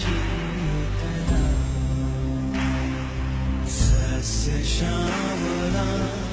शीतला। सस्य श्यामला।